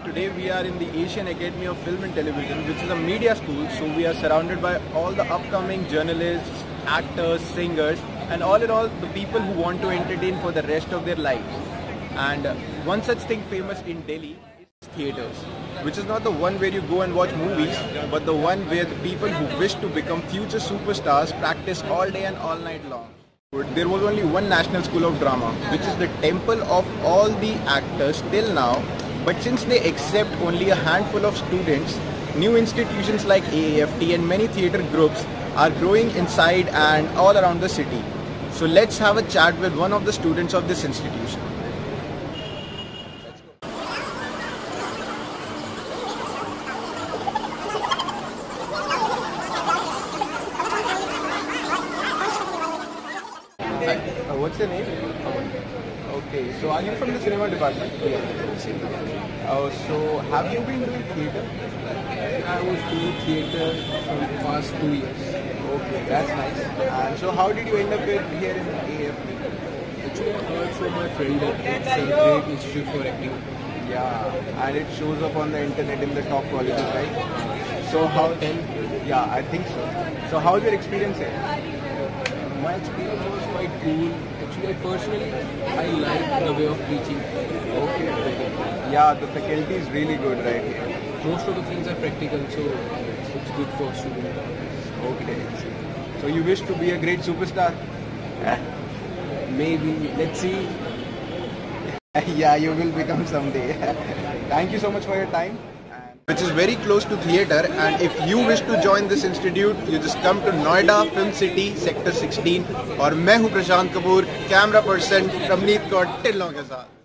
Today we are in the Asian Academy of Film and Television, which is a media school. So we are surrounded by all the upcoming journalists, actors, singers, and all in all, the people who want to entertain for the rest of their lives. And uh, one such thing famous in Delhi is theaters, which is not the one where you go and watch movies, but the one where the people who wish to become future superstars practice all day and all night long. There was only one National School of Drama, which is the temple of all the actors till now. But since they accept only a handful of students, new institutions like AAFT and many theatre groups are growing inside and all around the city. So let's have a chat with one of the students of this institution. Hi, uh, what's your name? Okay, so are you from the cinema department? Yeah. Oh, so have you been doing theatre? I was doing theatre for the past two years. Okay, that's nice. And so how did you end up with here in AAFT? Actually, I heard from my friend that it's a great institute for acting. Yeah, and it shows up on the internet in the top colleges, right? So how? Then? Yeah, I think so. So how's your experience here? My experience was quite cool. Personally, I like the way of teaching. Okay. Yeah, the faculty is really good, right? Most of the things are practical, so it's good for students. Okay. So you wish to be a great superstar? Eh? Maybe, let's see. yeah, you will become someday. Thank you so much for your time Which is very close to theatre and if you wish to join this institute, you just come to Noida Film City, Sector 16 और मैं हूँ प्रशांत Kapoor camera person Ramneet Kaur टिल्लों के साथ